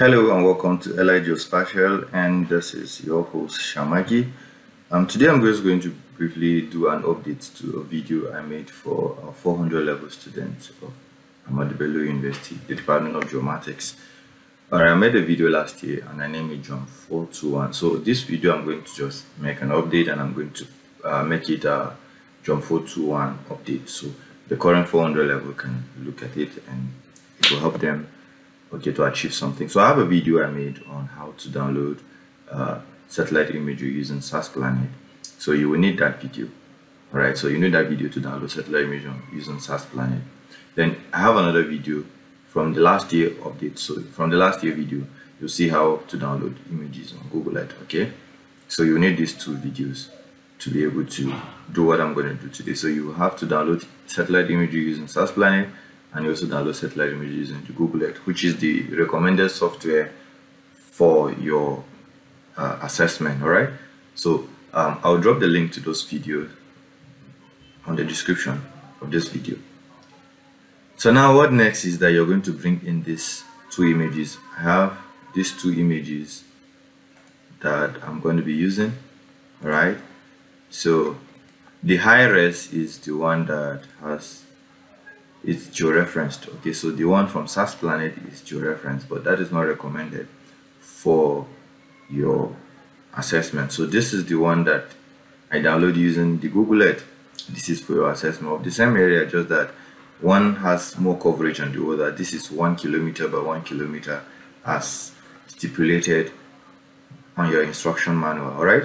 Hello and welcome to Elite Geospatial and this is your host Shamaki. Um, today I'm just going to briefly do an update to a video I made for a 400 level students of Ahmadu Bello University, the Department of Geomatics. Alright, I made a video last year and I named it GEOM 421. So this video I'm going to just make an update and I'm going to uh, make it a GEOM 421 update. So the current 400 level can look at it and it will help them okay to achieve something. So i have a video i made on how to download uh, satellite imagery using SAS Planet. So you will need that video all right so you need that video to download satellite imagery using SAS Planet. Then i have another video from the last year update so from the last year video you'll see how to download images on google earth okay? So you need these two videos to be able to do what i'm going to do today. So you have to download satellite imagery using SAS Planet and you also download satellite images into Google Earth, which is the recommended software for your uh, assessment. All right. So um, I'll drop the link to those videos on the description of this video. So now what next is that you're going to bring in these two images. I have these two images that I'm going to be using. All right. So the high res is the one that has it's georeferenced. Okay so the one from SAS Planet is georeferenced but that is not recommended for your assessment. So this is the one that I download using the Google Earth. This is for your assessment of the same area just that one has more coverage than the other. This is one kilometer by one kilometer as stipulated on your instruction manual all right?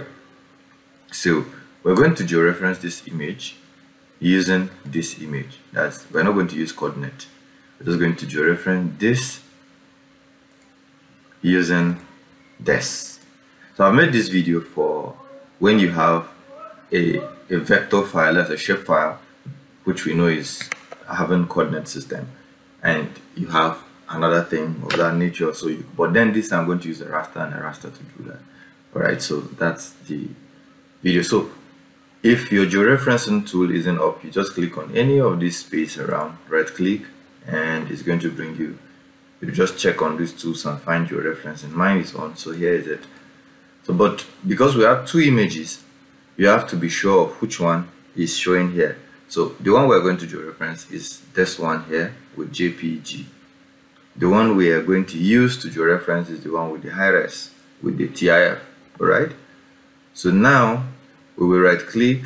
So we're going to georeference this image using this image. That's we're not going to use coordinate. We're just going to georeference this using this. So I've made this video for when you have a, a vector file as a shape file, which we know is having coordinate system, and you have another thing of that nature. So you, but then this I'm going to use a raster and a raster to do that. All right, so that's the video. So if your georeferencing tool isn't up, you just click on any of these space around, right click, and it's going to bring you, you just check on these tools and find georeference. And mine is on, so here is it. So, but because we have two images, you have to be sure of which one is showing here. So the one we're going to georeference is this one here with JPG. The one we are going to use to georeference is the one with the high res, with the TIF, all right? So now we will right click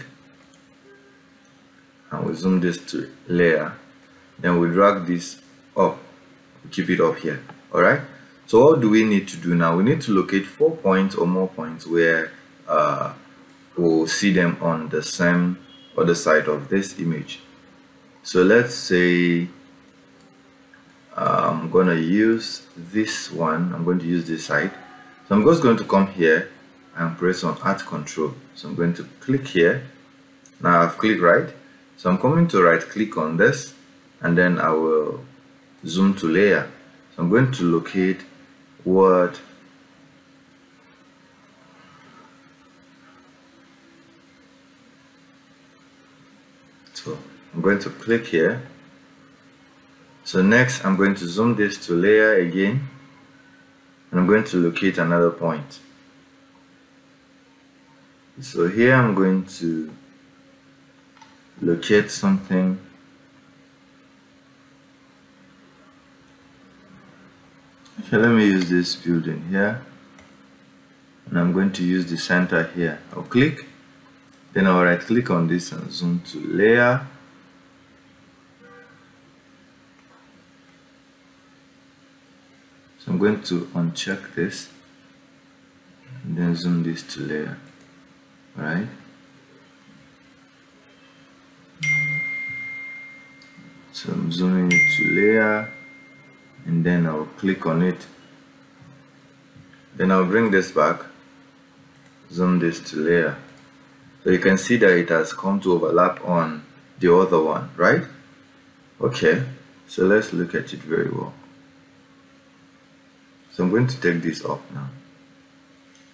and we zoom this to layer. Then we drag this up. Keep it up here. All right? So what do we need to do now? We need to locate four points or more points where uh, we'll see them on the same other side of this image. So let's say uh, I'm gonna use this one. I'm going to use this side. So I'm just going to come here and press on Alt Control. So I'm going to click here. Now I've clicked right. So I'm coming to right click on this and then I will zoom to layer. So I'm going to locate what So I'm going to click here. So next I'm going to zoom this to layer again and I'm going to locate another point so here I'm going to locate something. Okay let me use this building here. And I'm going to use the center here. I'll click. Then I'll right click on this and zoom to layer. So I'm going to uncheck this and then zoom this to layer right? So I'm zooming it to layer and then I'll click on it. Then I'll bring this back zoom this to layer. So you can see that it has come to overlap on the other one right? Okay so let's look at it very well. So I'm going to take this off now.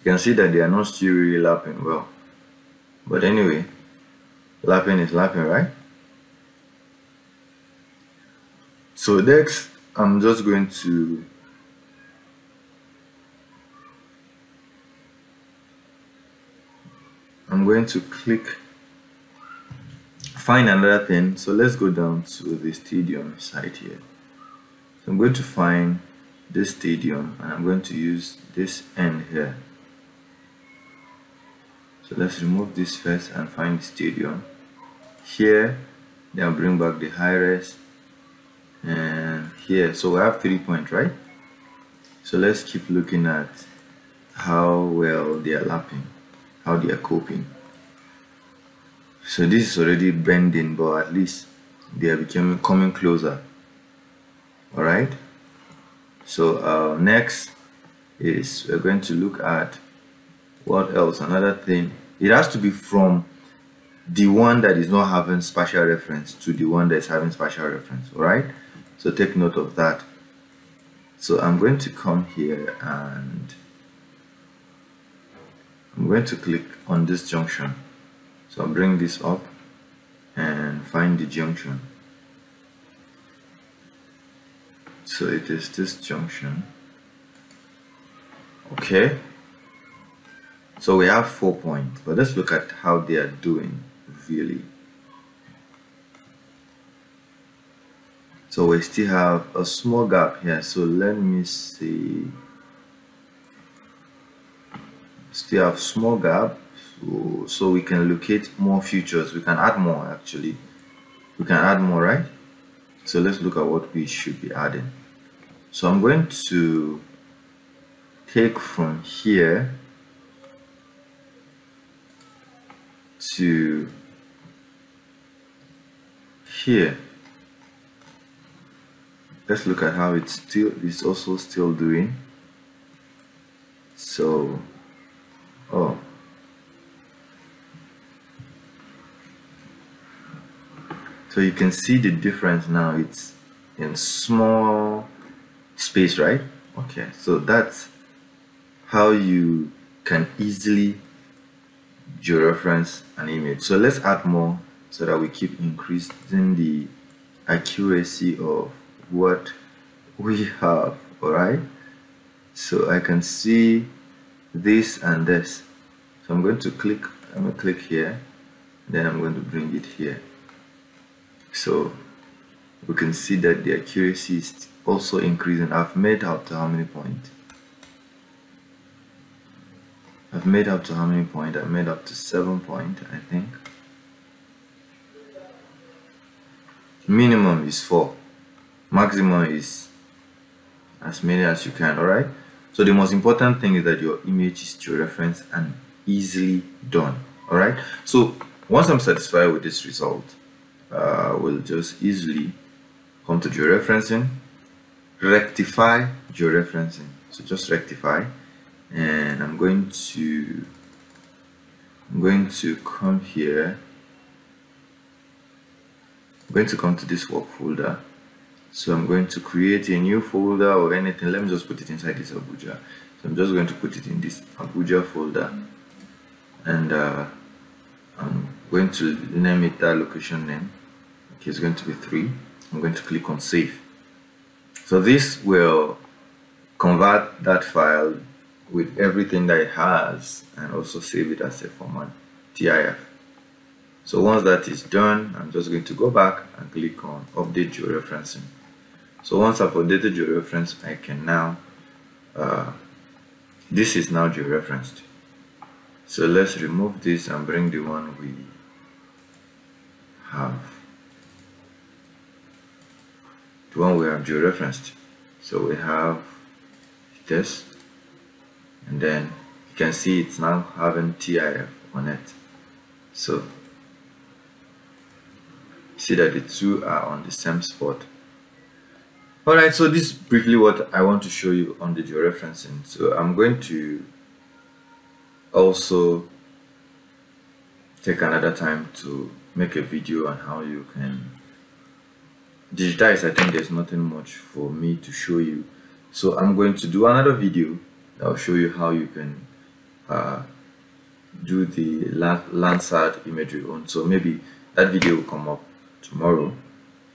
You can see that they are not still really lapping well but anyway, lapping is lapping, right? So next, I'm just going to I'm going to click find another thing. So let's go down to the stadium site here. So I'm going to find this stadium and I'm going to use this end here so let's remove this first and find the stadium here then bring back the high res. And here so we have three points right? So let's keep looking at how well they are lapping how they are coping. So this is already bending but at least they are becoming coming closer. All right? So uh, next is we're going to look at what else? Another thing. It has to be from the one that is not having spatial reference to the one that is having spatial reference all right so take note of that. So I'm going to come here and I'm going to click on this junction. So I'll bring this up and find the junction. So it is this junction. Okay so we have four points but let's look at how they are doing really. So we still have a small gap here. So let me see. Still have small gap. So, so we can locate more features we can add more actually. We can add more right? So let's look at what we should be adding. So I'm going to take from here to here. Let's look at how it's still it's also still doing. So oh. So you can see the difference now. It's in small space right? Okay so that's how you can easily georeference an image. So let's add more so that we keep increasing the accuracy of what we have all right so I can see this and this. So I'm going to click I'm going to click here then I'm going to bring it here. So we can see that the accuracy is also increasing. I've made up to how many points I've made up to how many points? I made up to seven point I think. Minimum is four. Maximum is as many as you can all right so the most important thing is that your image is georeference and easily done all right so once i'm satisfied with this result uh, we'll just easily come to georeferencing. Rectify georeferencing. So just rectify and i'm going to i'm going to come here. I'm going to come to this work folder. So I'm going to create a new folder or anything. Let me just put it inside this Abuja. So I'm just going to put it in this Abuja folder. And uh, I'm going to name it that location name. Okay it's going to be 3 I'm going to click on save. So this will convert that file with everything that it has and also save it as a format TIF so once that is done I'm just going to go back and click on update georeferencing so once I've updated georeference I can now uh, this is now georeferenced so let's remove this and bring the one we have. The one we have georeferenced. So we have this and then you can see it's now having TIF on it. So see that the two are on the same spot. All right so this is briefly what i want to show you on the georeferencing. So i'm going to also take another time to make a video on how you can digitize. I think there's nothing much for me to show you. So i'm going to do another video will show you how you can uh, do the landsat imagery on so maybe that video will come up tomorrow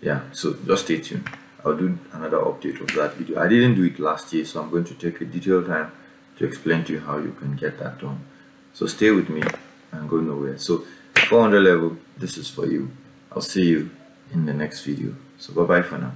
yeah so just stay tuned I'll do another update of that video. I didn't do it last year, so I'm going to take a detailed time to explain to you how you can get that done. So stay with me and go nowhere. So 400 level, this is for you. I'll see you in the next video. So bye bye for now.